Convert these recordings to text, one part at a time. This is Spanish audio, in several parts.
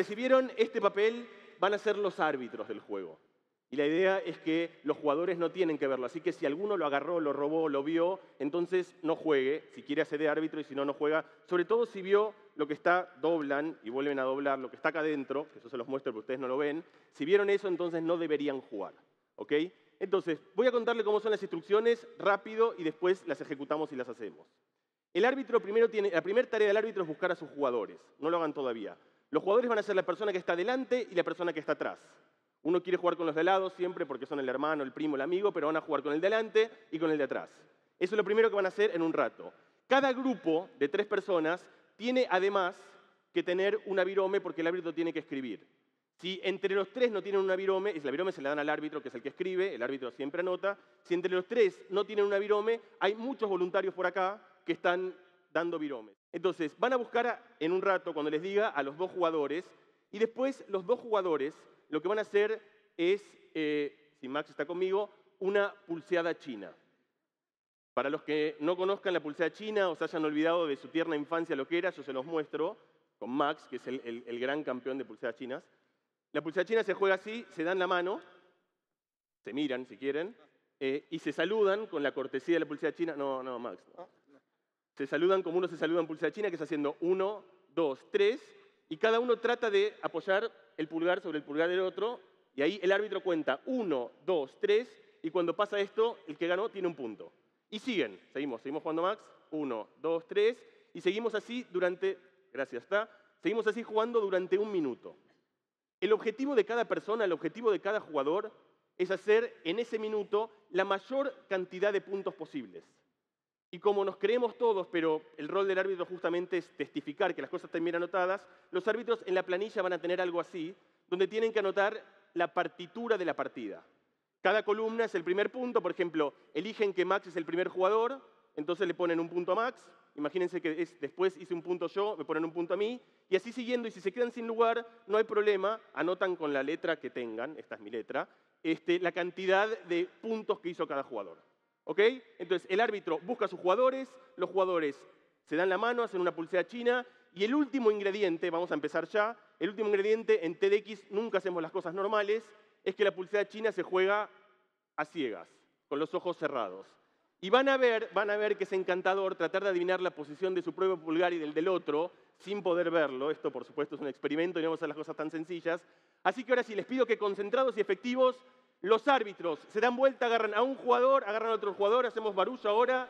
recibieron este papel van a ser los árbitros del juego. Y la idea es que los jugadores no tienen que verlo. Así que si alguno lo agarró, lo robó, lo vio, entonces no juegue. Si quiere hacer de árbitro y si no, no juega. Sobre todo si vio lo que está, doblan y vuelven a doblar lo que está acá adentro, eso se los muestro porque ustedes no lo ven. Si vieron eso, entonces no deberían jugar. ¿Ok? Entonces, voy a contarle cómo son las instrucciones rápido y después las ejecutamos y las hacemos. El árbitro primero tiene, la primera tarea del árbitro es buscar a sus jugadores. No lo hagan todavía. Los jugadores van a ser la persona que está delante y la persona que está atrás. Uno quiere jugar con los de lado siempre porque son el hermano, el primo, el amigo, pero van a jugar con el delante y con el de atrás. Eso es lo primero que van a hacer en un rato. Cada grupo de tres personas tiene además que tener una virome porque el árbitro tiene que escribir. Si entre los tres no tienen una virome, la virome se la dan al árbitro, que es el que escribe, el árbitro siempre anota. Si entre los tres no tienen una virome, hay muchos voluntarios por acá que están dando viromes. Entonces, van a buscar en un rato, cuando les diga, a los dos jugadores, y después los dos jugadores lo que van a hacer es, eh, si Max está conmigo, una pulseada china. Para los que no conozcan la pulseada china o se hayan olvidado de su tierna infancia lo que era, yo se los muestro con Max, que es el, gran campeón de pulseadas chinas. La pulseada china se juega así, se dan la mano, se miran si quieren, eh, y se saludan con la cortesía de la pulseada china. No, no, Max. Se saludan como uno se saluda en pulseada china, que es haciendo uno, dos, tres, y cada uno trata de apoyar el pulgar sobre el pulgar del otro, y ahí el árbitro cuenta uno, dos, tres, y cuando pasa esto, el que ganó tiene un punto. Y siguen, seguimos, seguimos jugando Max, uno, dos, tres, y seguimos así durante, gracias, está, seguimos así jugando durante un minuto. El objetivo de cada persona, el objetivo de cada jugador es hacer en ese minuto la mayor cantidad de puntos posibles. Y como nos creemos todos, pero el rol del árbitro justamente es testificar que las cosas estén bien anotadas, los árbitros en la planilla van a tener algo así, donde tienen que anotar la partitura de la partida. Cada columna es el primer punto, por ejemplo, eligen que Max es el primer jugador, entonces le ponen un punto a Max, imagínense que después hice un punto yo, me ponen un punto a mí, y así siguiendo, y si se quedan sin lugar, no hay problema, anotan con la letra que tengan, esta es mi letra, este, la cantidad de puntos que hizo cada jugador. ¿Ok? Entonces el árbitro busca a sus jugadores, los jugadores se dan la mano, hacen una pulsera china y el último ingrediente, vamos a empezar ya, el último ingrediente en TDX, nunca hacemos las cosas normales, es que la pulsera china se juega a ciegas, con los ojos cerrados. Y van a ver, van a ver que es encantador tratar de adivinar la posición de su propio pulgar y del del otro sin poder verlo. Esto, por supuesto, es un experimento y no vamos a hacer las cosas tan sencillas. Así que ahora sí, les pido que concentrados y efectivos los árbitros se dan vuelta, agarran a un jugador, agarran a otro jugador, hacemos barullo ahora,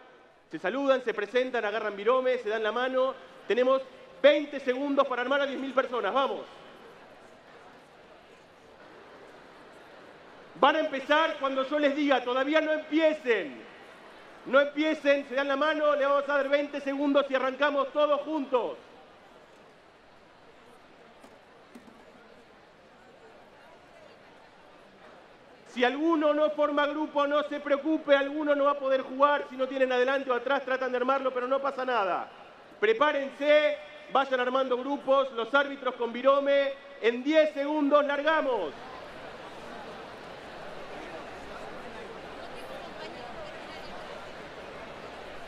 se saludan, se presentan, agarran virome, se dan la mano. Tenemos 20 segundos para armar a 10.000 personas, vamos. Van a empezar cuando yo les diga, todavía no empiecen. No empiecen, se dan la mano, le vamos a dar 20 segundos y arrancamos todos juntos. Si alguno no forma grupo, no se preocupe, alguno no va a poder jugar. Si no tienen adelante o atrás, tratan de armarlo, pero no pasa nada. Prepárense, vayan armando grupos, los árbitros con virome. En 10 segundos largamos.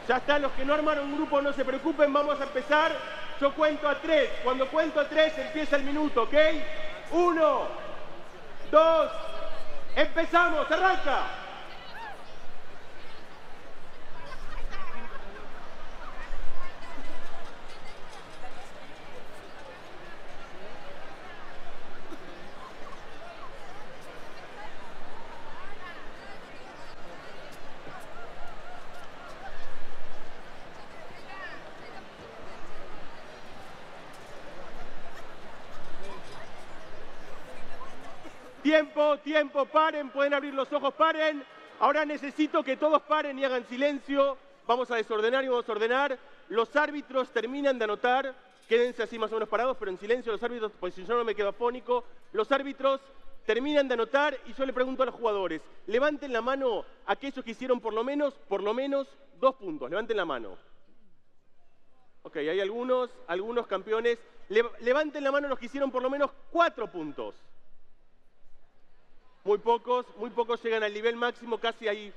Ya está, los que no armaron grupo, no se preocupen, vamos a empezar. Yo cuento a tres. Cuando cuento a tres, empieza el minuto, ¿ok? Uno, dos, Empezamos, arranca. Tiempo, tiempo, paren, pueden abrir los ojos, paren. Ahora necesito que todos paren y hagan silencio. Vamos a desordenar y vamos a ordenar. Los árbitros terminan de anotar. Quédense así más o menos parados, pero en silencio los árbitros, pues si yo no me quedo afónico. Los árbitros terminan de anotar y yo le pregunto a los jugadores, levanten la mano aquellos que hicieron por lo menos, por lo menos dos puntos. Levanten la mano. Ok, hay algunos, algunos campeones. levanten la mano los que hicieron por lo menos cuatro puntos. Muy pocos, muy pocos llegan al nivel máximo, casi hay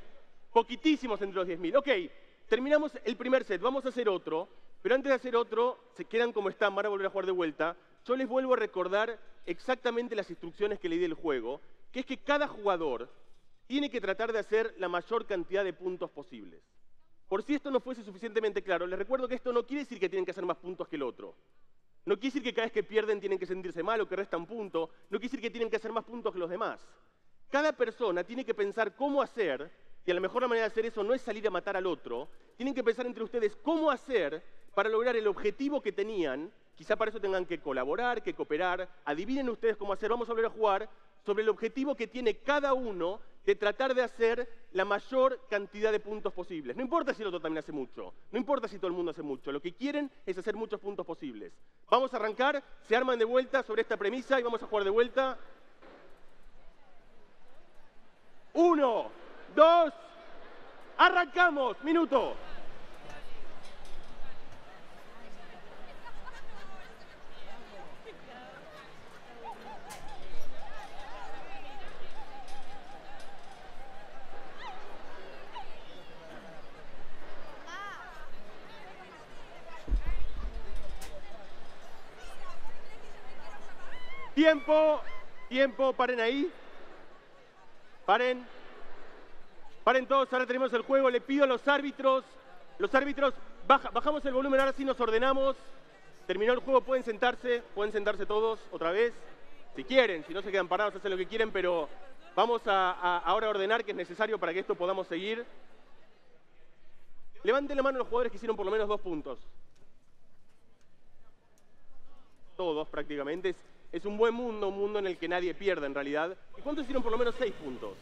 poquitísimos entre los 10.000. Ok, terminamos el primer set, vamos a hacer otro, pero antes de hacer otro, se quedan como están, van a volver a jugar de vuelta. yo les vuelvo a recordar exactamente las instrucciones que le di del juego, que es que cada jugador tiene que tratar de hacer la mayor cantidad de puntos posibles. Por si esto no fuese suficientemente claro, les recuerdo que esto no quiere decir que tienen que hacer más puntos que el otro. No quiere decir que cada vez que pierden tienen que sentirse mal o que restan punto. No quiere decir que tienen que hacer más puntos que los demás. Cada persona tiene que pensar cómo hacer, y a lo mejor la manera de hacer eso no es salir a matar al otro, tienen que pensar entre ustedes cómo hacer para lograr el objetivo que tenían. Quizá para eso tengan que colaborar, que cooperar. Adivinen ustedes cómo hacer. Vamos a volver a jugar sobre el objetivo que tiene cada uno de tratar de hacer la mayor cantidad de puntos posibles. No importa si el otro también hace mucho, no importa si todo el mundo hace mucho, lo que quieren es hacer muchos puntos posibles. Vamos a arrancar, se arman de vuelta sobre esta premisa y vamos a jugar de vuelta. Uno, dos, arrancamos, minuto. Tiempo, tiempo, paren ahí. Paren. Paren todos, ahora tenemos el juego. Le pido a los árbitros, los árbitros, bajamos el volumen, ahora sí nos ordenamos. Terminó el juego, pueden sentarse, pueden sentarse todos otra vez. Si quieren, si no se quedan parados, hacen lo que quieren, pero vamos a, ahora a ordenar que es necesario para que esto podamos seguir. Levanten la mano los jugadores que hicieron por lo menos dos puntos. Todos prácticamente. Es un buen mundo, un mundo en el que nadie pierde en realidad. ¿Y cuántos hicieron por lo menos seis puntos?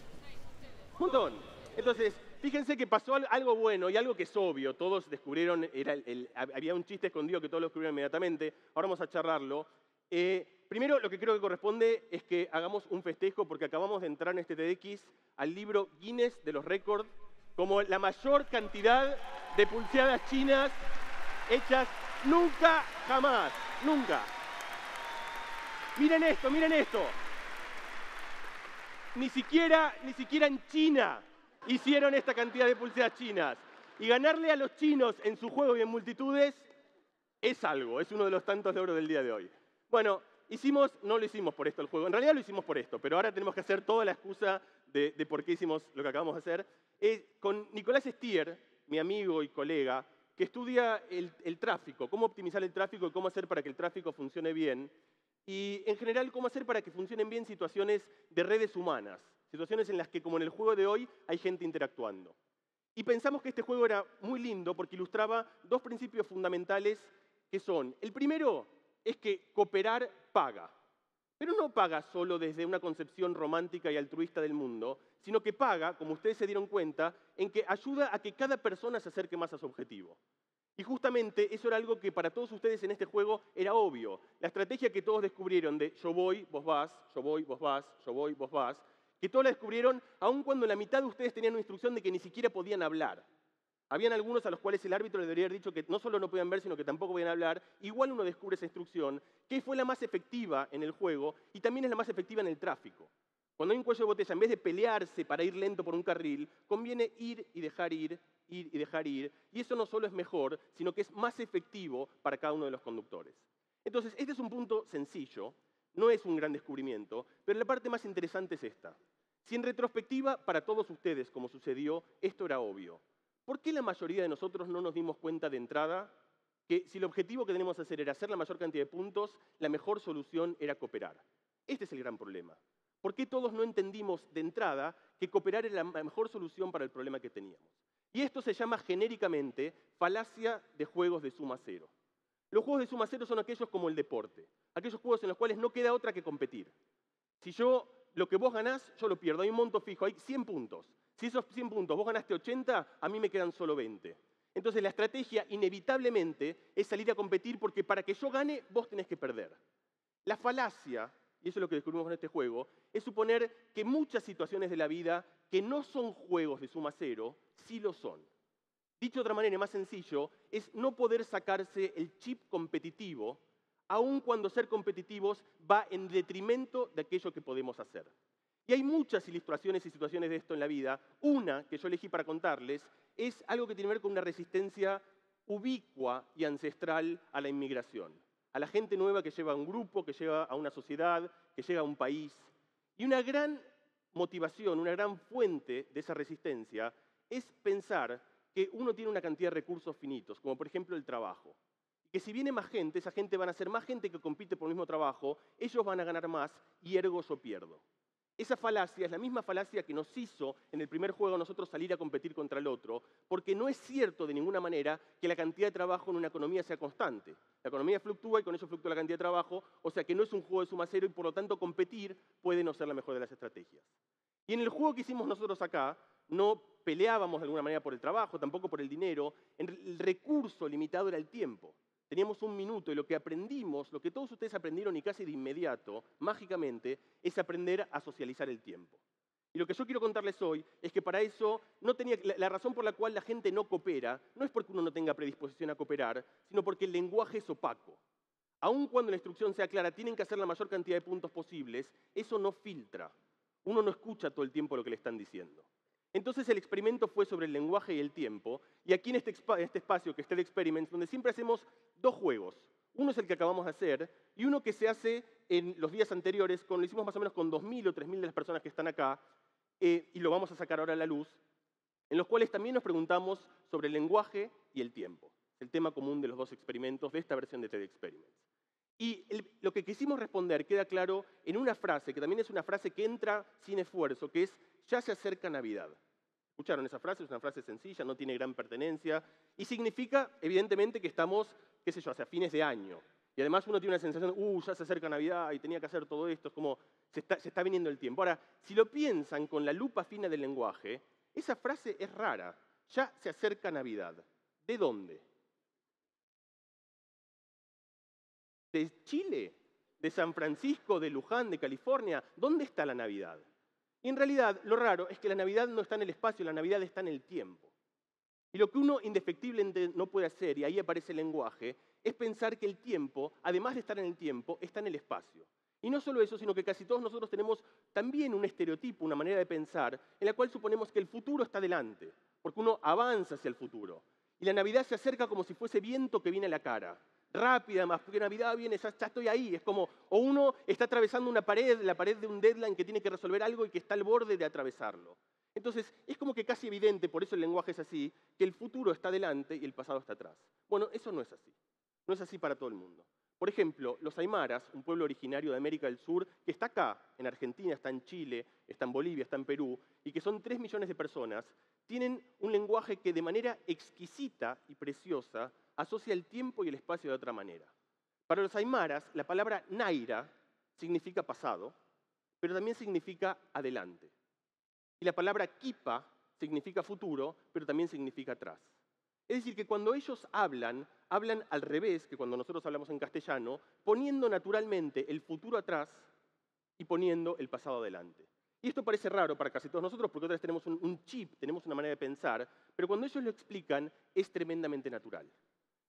Un montón. Entonces, fíjense que pasó algo bueno y algo que es obvio. Todos descubrieron, había un chiste escondido que todos lo descubrieron inmediatamente. Ahora vamos a charlarlo. Eh, primero, lo que creo que corresponde es que hagamos un festejo porque acabamos de entrar en este TDX al libro Guinness de los récords como la mayor cantidad de pulseadas chinas hechas nunca, jamás, nunca. Miren esto, miren esto. Ni siquiera, ni siquiera en China hicieron esta cantidad de pulseras chinas. Y ganarle a los chinos en su juego y en multitudes es algo, es uno de los tantos oro del día de hoy. Bueno, hicimos, no lo hicimos por esto el juego, en realidad lo hicimos por esto, pero ahora tenemos que hacer toda la excusa de, por qué hicimos lo que acabamos de hacer. con Nicolás Stier, mi amigo y colega, que estudia el, el tráfico, cómo optimizar el tráfico y cómo hacer para que el tráfico funcione bien, y en general cómo hacer para que funcionen bien situaciones de redes humanas, situaciones en las que, como en el juego de hoy, hay gente interactuando. Y pensamos que este juego era muy lindo porque ilustraba dos principios fundamentales que son, el primero es que cooperar paga, pero no paga solo desde una concepción romántica y altruista del mundo, sino que paga, como ustedes se dieron cuenta, en que ayuda a que cada persona se acerque más a su objetivo. Y justamente eso era algo que para todos ustedes en este juego era obvio. La estrategia que todos descubrieron de yo voy, vos vas, yo voy, vos vas, yo voy, vos vas, que todos la descubrieron aun cuando la mitad de ustedes tenían una instrucción de que ni siquiera podían hablar. Habían algunos a los cuales el árbitro les debería haber dicho que no solo no podían ver, sino que tampoco podían hablar. Igual uno descubre esa instrucción, que fue la más efectiva en el juego y también es la más efectiva en el tráfico. Cuando hay un cuello de botella, en vez de pelearse para ir lento por un carril, conviene ir y dejar ir, ir y dejar ir. Y eso no solo es mejor, sino que es más efectivo para cada uno de los conductores. Entonces, este es un punto sencillo, no es un gran descubrimiento, pero la parte más interesante es esta. Si en retrospectiva, para todos ustedes, como sucedió, esto era obvio, ¿por qué la mayoría de nosotros no nos dimos cuenta de entrada que si el objetivo que tenemos que hacer era hacer la mayor cantidad de puntos, la mejor solución era cooperar? Este es el gran problema. ¿Por qué todos no entendimos de entrada que cooperar era la mejor solución para el problema que teníamos? Y esto se llama genéricamente falacia de juegos de suma cero. Los juegos de suma cero son aquellos como el deporte, aquellos juegos en los cuales no queda otra que competir. Si yo, lo que vos ganás, yo lo pierdo, hay un monto fijo, hay 100 puntos. Si esos 100 puntos vos ganaste 80, a mí me quedan solo 20. Entonces la estrategia inevitablemente es salir a competir porque para que yo gane, vos tenés que perder. La falacia y eso es lo que descubrimos en este juego, es suponer que muchas situaciones de la vida que no son juegos de suma cero, sí lo son. Dicho de otra manera, más sencillo, es no poder sacarse el chip competitivo, aun cuando ser competitivos va en detrimento de aquello que podemos hacer. Y hay muchas ilustraciones y situaciones de esto en la vida. Una que yo elegí para contarles es algo que tiene que ver con una resistencia ubicua y ancestral a la inmigración. A la gente nueva que lleva a un grupo, que lleva a una sociedad, que llega a un país. Y una gran motivación, una gran fuente de esa resistencia es pensar que uno tiene una cantidad de recursos finitos, como por ejemplo el trabajo. Que si viene más gente, esa gente van a ser más gente que compite por el mismo trabajo, ellos van a ganar más y ergo yo pierdo. Esa falacia es la misma falacia que nos hizo en el primer juego nosotros salir a competir contra el otro, porque no es cierto de ninguna manera que la cantidad de trabajo en una economía sea constante. La economía fluctúa y con eso fluctúa la cantidad de trabajo, o sea que no es un juego de suma cero y por lo tanto competir puede no ser la mejor de las estrategias. Y en el juego que hicimos nosotros acá, no peleábamos de alguna manera por el trabajo, tampoco por el dinero, el recurso limitado era el tiempo. Teníamos un minuto y lo que aprendimos, lo que todos ustedes aprendieron y casi de inmediato, mágicamente, es aprender a socializar el tiempo. Y lo que yo quiero contarles hoy es que para eso no tenía, la, razón por la cual la gente no coopera no es porque uno no tenga predisposición a cooperar, sino porque el lenguaje es opaco. Aun cuando la instrucción sea clara, tienen que hacer la mayor cantidad de puntos posibles, eso no filtra. Uno no escucha todo el tiempo lo que le están diciendo. Entonces el experimento fue sobre el lenguaje y el tiempo, y aquí en este, este espacio que está el Experiments, donde siempre hacemos dos juegos. Uno es el que acabamos de hacer, y uno que se hace en los días anteriores, con, lo hicimos más o menos con 2.000 o 3.000 de las personas que están acá, eh, y lo vamos a sacar ahora a la luz, en los cuales también nos preguntamos sobre el lenguaje y el tiempo. el tema común de los dos experimentos de esta versión de TED Experiments. Y lo que quisimos responder queda claro en una frase, que también es una frase que entra sin esfuerzo, que es, ya se acerca Navidad. ¿Escucharon esa frase? Es una frase sencilla, no tiene gran pertenencia, y significa, evidentemente, que estamos, qué sé yo, hacia fines de año. Y además uno tiene una sensación, uh, ya se acerca Navidad y tenía que hacer todo esto, es como, se está, se está viniendo el tiempo. Ahora, si lo piensan con la lupa fina del lenguaje, esa frase es rara, ya se acerca Navidad. ¿De dónde? de Chile, de San Francisco, de Luján, de California. ¿Dónde está la Navidad? Y en realidad lo raro es que la Navidad no está en el espacio, la Navidad está en el tiempo. Y lo que uno indefectiblemente no puede hacer, y ahí aparece el lenguaje, es pensar que el tiempo, además de estar en el tiempo, está en el espacio. Y no solo eso, sino que casi todos nosotros tenemos también un estereotipo, una manera de pensar, en la cual suponemos que el futuro está delante, porque uno avanza hacia el futuro. Y la Navidad se acerca como si fuese viento que viene a la cara rápida, más porque Navidad viene, ya, estoy ahí. Es como, o uno está atravesando una pared, la pared de un deadline que tiene que resolver algo y que está al borde de atravesarlo. Entonces, es como que casi evidente, por eso el lenguaje es así, que el futuro está delante y el pasado está atrás. Bueno, eso no es así. No es así para todo el mundo. Por ejemplo, los aymaras, un pueblo originario de América del Sur, que está acá, en Argentina, está en Chile, está en Bolivia, está en Perú, y que son tres millones de personas, tienen un lenguaje que de manera exquisita y preciosa asocia el tiempo y el espacio de otra manera. Para los aymaras, la palabra naira significa pasado, pero también significa adelante. Y la palabra kipa significa futuro, pero también significa atrás. Es decir, que cuando ellos hablan, hablan al revés que cuando nosotros hablamos en castellano, poniendo naturalmente el futuro atrás y poniendo el pasado adelante. Y esto parece raro para casi todos nosotros porque otra tenemos un, chip, tenemos una manera de pensar, pero cuando ellos lo explican es tremendamente natural.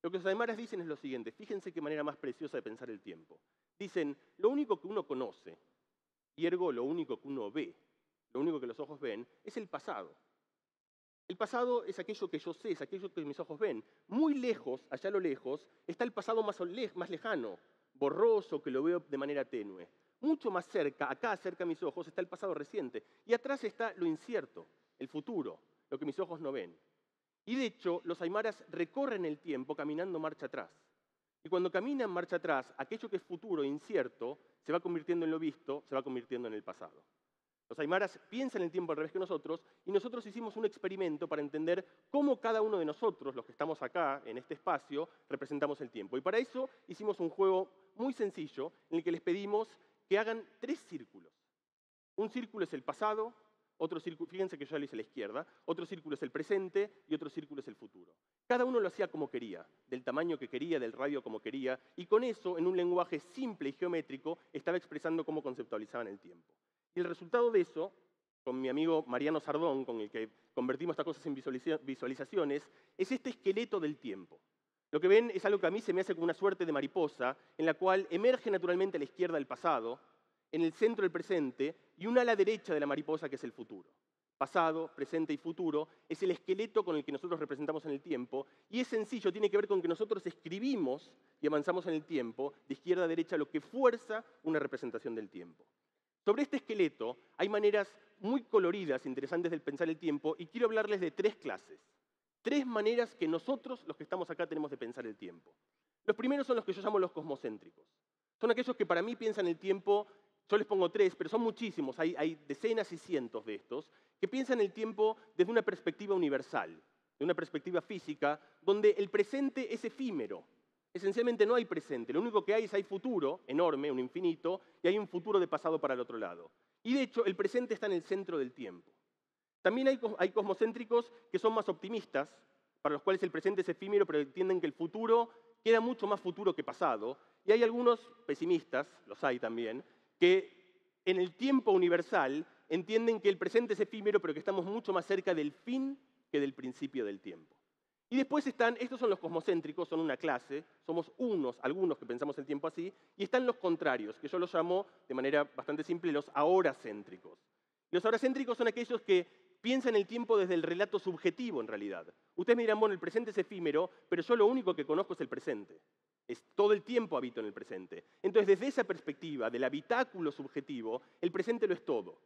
Lo que los aymaras dicen es lo siguiente, fíjense qué manera más preciosa de pensar el tiempo. Dicen, lo único que uno conoce, y ergo lo único que uno ve, lo único que los ojos ven, es el pasado. El pasado es aquello que yo sé, es aquello que mis ojos ven. Muy lejos, allá a lo lejos, está el pasado más, lejano, borroso, que lo veo de manera tenue. Mucho más cerca, acá cerca a mis ojos, está el pasado reciente. Y atrás está lo incierto, el futuro, lo que mis ojos no ven. Y de hecho, los aymaras recorren el tiempo caminando marcha atrás. Y cuando caminan marcha atrás, aquello que es futuro e incierto se va convirtiendo en lo visto, se va convirtiendo en el pasado. Los aymaras piensan el tiempo al revés que nosotros y nosotros hicimos un experimento para entender cómo cada uno de nosotros, los que estamos acá en este espacio, representamos el tiempo. Y para eso hicimos un juego muy sencillo en el que les pedimos que hagan tres círculos. Un círculo es el pasado, otro círculo, fíjense que yo lo hice a la izquierda, otro círculo es el presente y otro círculo es el futuro. Cada uno lo hacía como quería, del tamaño que quería, del radio como quería, y con eso, en un lenguaje simple y geométrico, estaba expresando cómo conceptualizaban el tiempo. Y el resultado de eso, con mi amigo Mariano Sardón, con el que convertimos estas cosas en visualizaciones, es este esqueleto del tiempo. Lo que ven es algo que a mí se me hace como una suerte de mariposa, en la cual emerge naturalmente a la izquierda el pasado, en el centro el presente y una a la derecha de la mariposa que es el futuro. Pasado, presente y futuro es el esqueleto con el que nosotros representamos en el tiempo y es sencillo, tiene que ver con que nosotros escribimos y avanzamos en el tiempo de izquierda a derecha, lo que fuerza una representación del tiempo. Sobre este esqueleto hay maneras muy coloridas, interesantes del pensar el tiempo, y quiero hablarles de tres clases. Tres maneras que nosotros, los que estamos acá, tenemos de pensar el tiempo. Los primeros son los que yo llamo los cosmocéntricos. Son aquellos que para mí piensan el tiempo, yo les pongo tres, pero son muchísimos, hay, hay decenas y cientos de estos, que piensan el tiempo desde una perspectiva universal, de una perspectiva física, donde el presente es efímero. Esencialmente no hay presente, lo único que hay es hay futuro enorme, un infinito, y hay un futuro de pasado para el otro lado. Y de hecho, el presente está en el centro del tiempo. También hay, hay cosmocéntricos que son más optimistas, para los cuales el presente es efímero, pero entienden que el futuro queda mucho más futuro que pasado. Y hay algunos pesimistas, los hay también, que en el tiempo universal entienden que el presente es efímero, pero que estamos mucho más cerca del fin que del principio del tiempo. Y después están, estos son los cosmocéntricos, son una clase, somos unos, algunos que pensamos el tiempo así, y están los contrarios, que yo los llamo de manera bastante simple los ahora-céntricos. Los ahora-céntricos son aquellos que piensan el tiempo desde el relato subjetivo en realidad. Ustedes me dirán, bueno, el presente es efímero, pero yo lo único que conozco es el presente. Es, todo el tiempo habito en el presente. Entonces, desde esa perspectiva del habitáculo subjetivo, el presente lo es todo.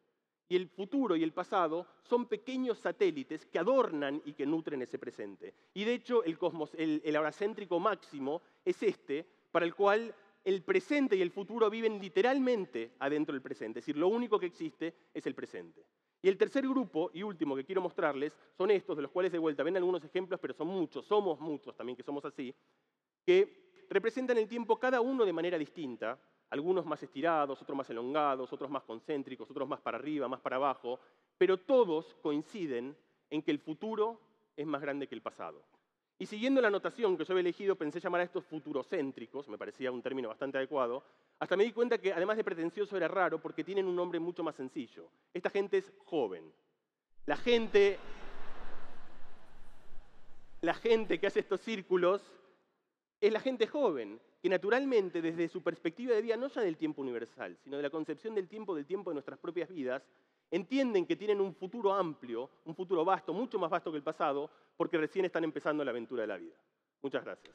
Y el futuro y el pasado son pequeños satélites que adornan y que nutren ese presente. Y de hecho, el, cosmos, el, el máximo es este, para el cual el presente y el futuro viven literalmente adentro del presente. Es decir, lo único que existe es el presente. Y el tercer grupo y último que quiero mostrarles son estos, de los cuales de vuelta ven algunos ejemplos, pero son muchos, somos muchos también que somos así, que representan el tiempo cada uno de manera distinta, algunos más estirados, otros más elongados, otros más concéntricos, otros más para arriba, más para abajo, pero todos coinciden en que el futuro es más grande que el pasado. Y siguiendo la notación que yo había elegido, pensé llamar a estos futurocéntricos, me parecía un término bastante adecuado, hasta me di cuenta que además de pretencioso era raro porque tienen un nombre mucho más sencillo. Esta gente es joven. La gente, la gente que hace estos círculos es la gente joven que naturalmente desde su perspectiva de vida, no ya del tiempo universal, sino de la concepción del tiempo, del tiempo de nuestras propias vidas, entienden que tienen un futuro amplio, un futuro vasto, mucho más vasto que el pasado, porque recién están empezando la aventura de la vida. Muchas gracias.